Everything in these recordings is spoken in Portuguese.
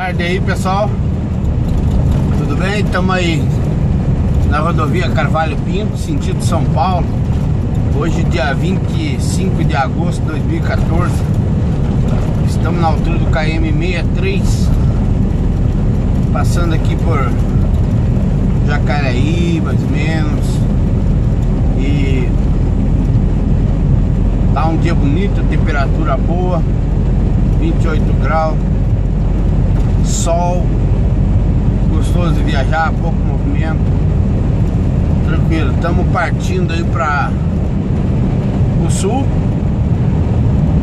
tarde aí pessoal. Tudo bem? Estamos aí na rodovia Carvalho Pinto, sentido São Paulo. Hoje dia 25 de agosto de 2014 Estamos na altura do KM63 Passando aqui por Jacareí, mais ou menos. E Tá um dia bonito, temperatura boa 28 graus sol, gostoso de viajar, pouco movimento, tranquilo. Estamos partindo aí para o sul,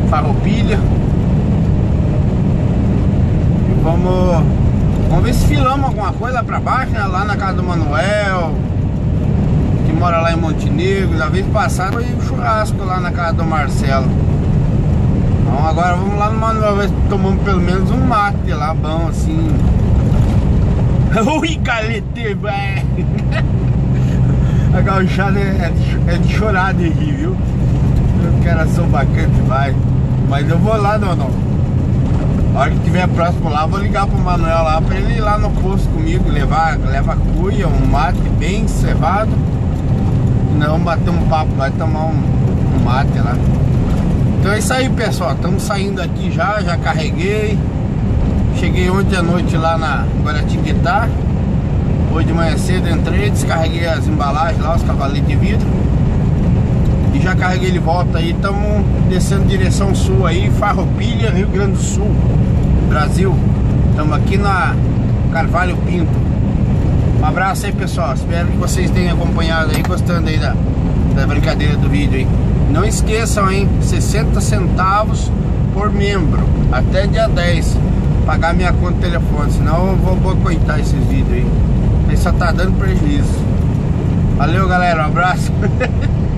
Farroupilha. E vamos, vamos ver se filamos alguma coisa lá para baixo, né? lá na casa do Manuel, que mora lá em Montenegro. Da vez passada foi um churrasco lá na casa do Marcelo. Agora vamos lá no Manuel ver se tomamos pelo menos um mate lá bom assim. Ui, calete! A gauchada é, é de chorar de rir, viu? Os caras são bacanas demais. Mas eu vou lá, não, não. A hora que tiver próximo lá, vou ligar pro Manuel lá pra ele ir lá no posto comigo, levar, leva cuia, um mate bem cevado. Vamos bater um papo e tomar um, um mate lá. É isso aí pessoal, estamos saindo aqui já, já carreguei. Cheguei ontem à noite lá na Guaratinguetá. Hoje de manhã cedo entrei, descarreguei as embalagens lá, os cavaletes de vidro. E já carreguei de volta aí, estamos descendo direção sul aí, Farroupilha, Rio Grande do Sul Brasil. Estamos aqui na Carvalho Pinto. Um abraço aí pessoal, espero que vocês tenham acompanhado aí, gostando aí da, da brincadeira do vídeo aí não esqueçam, hein? 60 centavos por membro. Até dia 10. Pagar minha conta de telefone. Senão eu vou boicotar esses vídeos aí. Ele só tá dando prejuízo. Valeu, galera. Um abraço.